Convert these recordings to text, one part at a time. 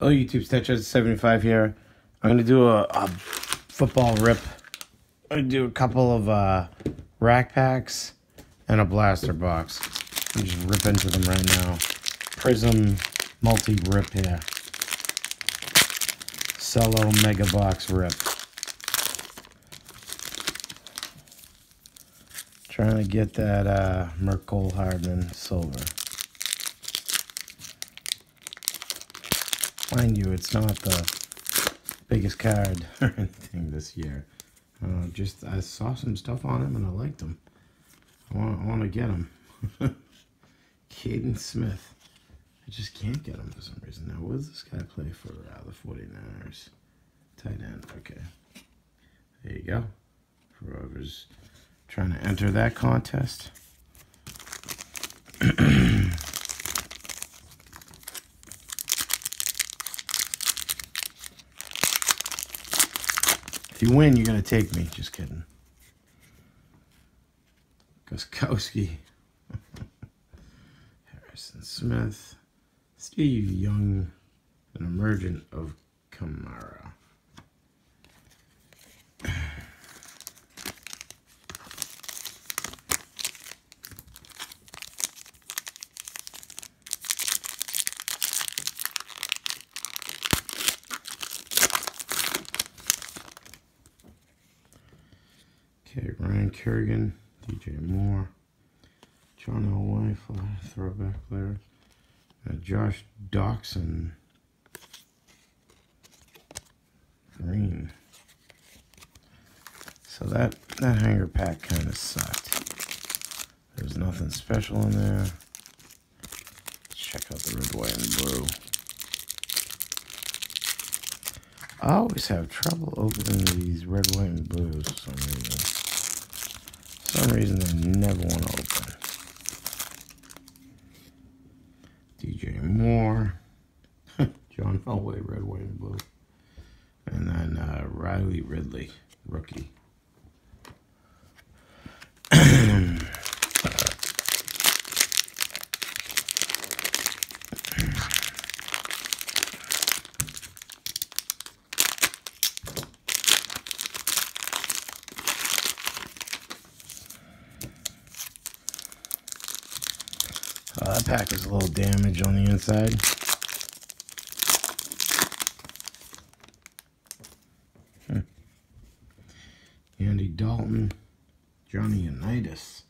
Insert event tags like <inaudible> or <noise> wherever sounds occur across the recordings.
Hello YouTube, Stitches75 here. I'm going to do a, a, football rip. I'm going to do a couple of uh, rack packs and a blaster box. I'm just rip into them right now. Prizm multi-rip here. Cello Mega Box rip. Trying to get that uh, Mecole Hardman silver. Mind you, it's not the biggest card <laughs> or anything this year. Uh, just I saw some stuff on him and I liked him. I want to get him. <laughs> Kaden Smith. I just can't get him for some reason. Now, what does this guy play for uh, the 49ers? Tight end. Okay. There you go. For whoever's trying to enter that contest. <clears throat> you win, you're going to take me. Just kidding. Gostkowski. <laughs> Harrison Smith. Steve Young. An emergent of Kamara. Okay, Ryan Kerrigan, DJ Moore, John Elway, throwback player, uh, Josh Doctson, Green. So that, that hanger pack kind of sucked. There's nothing special in there. Let's check out the red, white, and blue. I always have trouble opening these red, white, and blues for some reason. Some reason, they never want to open. DJ Moore, <laughs> John Elway, red, white, and blue. And then uh, Riley Ridley, rookie. Pack is a little damaged on the inside. Hmm. Andy Dalton, Johnny Unitas,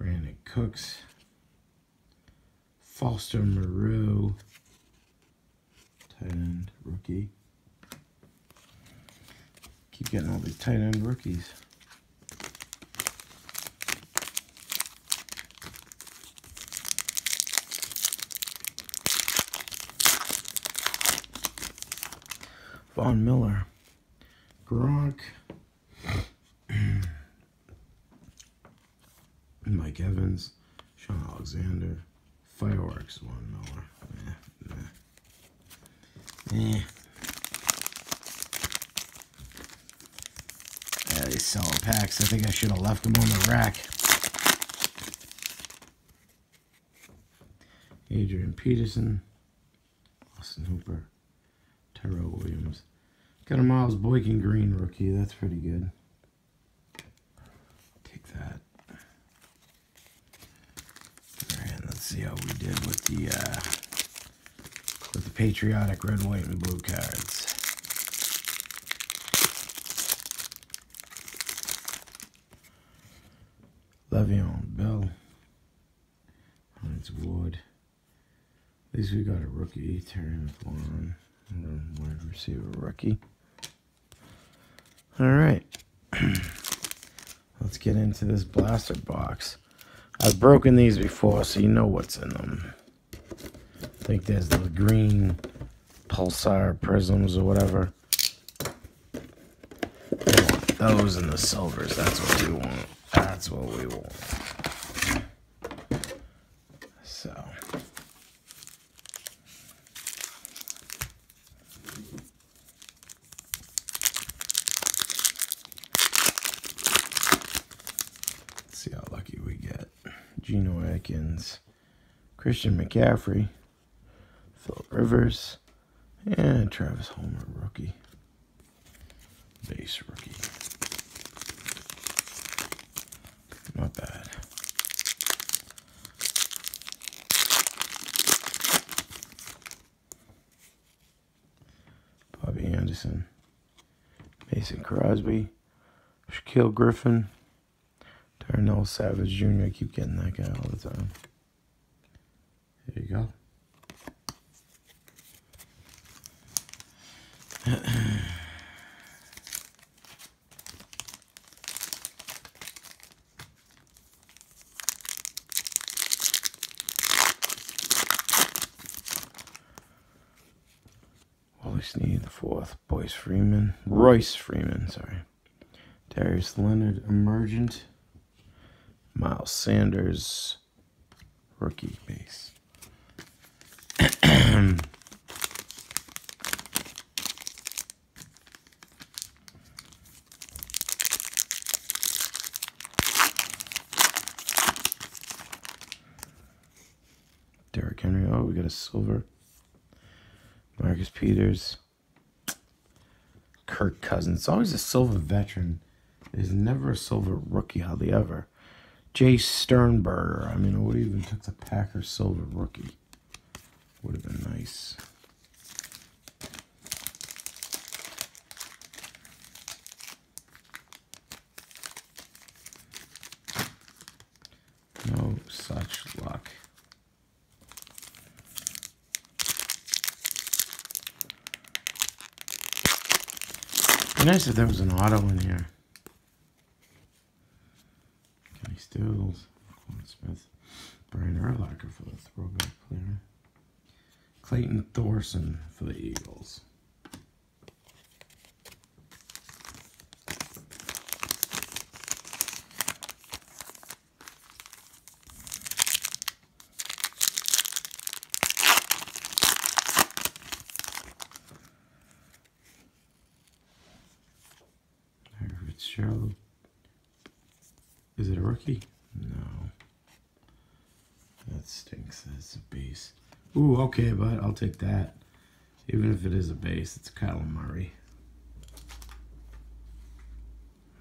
Brandin Cooks, Foster Moreau, tight end rookie. Keep getting all these tight end rookies. Von Miller, Gronk, <clears throat> Mike Evans, Shaun Alexander, Fireworks, Von Miller. Eh. Eh. Yeah, these sell packs. I think I should have left them on the rack. Adrian Peterson, Austin Hooper, Tyrell Williams. Got a Miles Boykin green rookie. That's pretty good. Take that. Alright, let's see how we did with the uh, with the patriotic red, white, and blue cards. Le'Veon Bell. Hines Ward. At least we got a rookie, Terry McLaurin wide receiver rookie. All right. <clears throat> Let's get into this blaster box. I've broken these before, so you know what's in them. I think there's the green pulsar Prizms or whatever. Those and the silvers. That's what we want. That's what we want. So. see how lucky we get. Geno Atkins, Christian McCaffrey, Phil Rivers. And Travis Homer, rookie. Base rookie. Not bad. Robby Anderson. Mason Crosby. Shaquill Griffin. Darnell Savage Jr. I keep getting that guy all the time. There you go. <clears throat> Willie Snead, the fourth. Boyce Freeman. Royce Freeman, sorry. Darius Leonard, Emergent. Miles Sanders, rookie base. <clears throat> Derrick Henry. Oh, we got a silver. Marcus Peters. Kirk Cousins. It's always a silver veteran. There's never a silver rookie, hardly ever. Jace Sternberger. I mean, I would even took the Packers silver rookie. Would have been nice. No such luck. Be nice if there was an auto in here. Stills, Quan Smith, Brian Urlacher for the throwback player. Clayton Thorson for the Eagles. Fitzgerald. Is it a rookie? No. That stinks. That's a base. Ooh, okay, but I'll take that. Even if it is a base, it's Kyler Murray.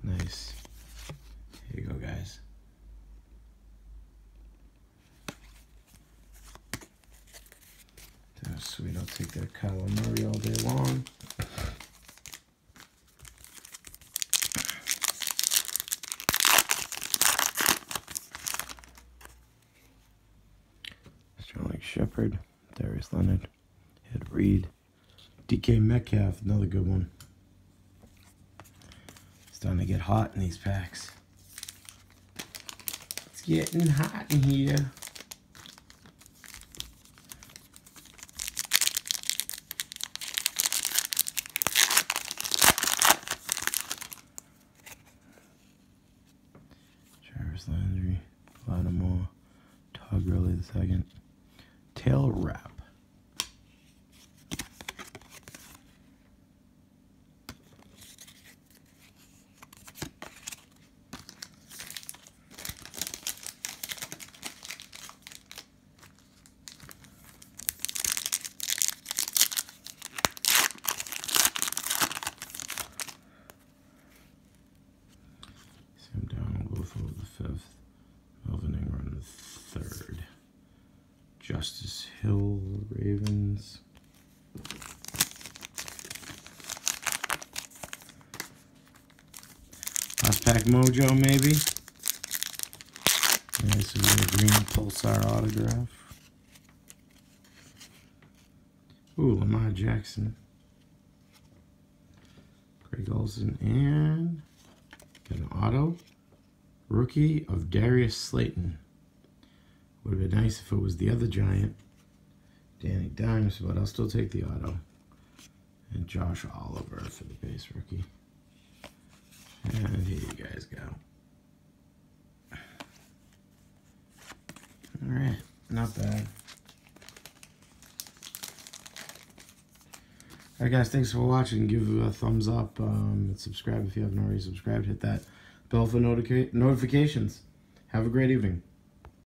Nice. Here you go, guys. That's sweet. I'll take that Kyler Murray all day long. Shepard, Darius Leonard, Ed Reed, DK Metcalf, another good one. It's starting to get hot in these packs. It's getting hot in here. Jarvis Landry, Lattimore, Todd Gurley the second. Tail wrap. Justice Hill, Ravens. Last pack mojo, maybe. Nice little green pulsar autograph. Ooh, Lamar Jackson. Greg Olsen and an auto. Rookie of Darius Slayton. Would have been nice if it was the other giant, Danny Dimes, but I'll still take the auto. And Josh Oliver for the base rookie. And here you guys go. Alright, not bad. Alright guys, thanks for watching. Give a thumbs up um, and subscribe if you haven't already subscribed. Hit that bell for notifications. Have a great evening.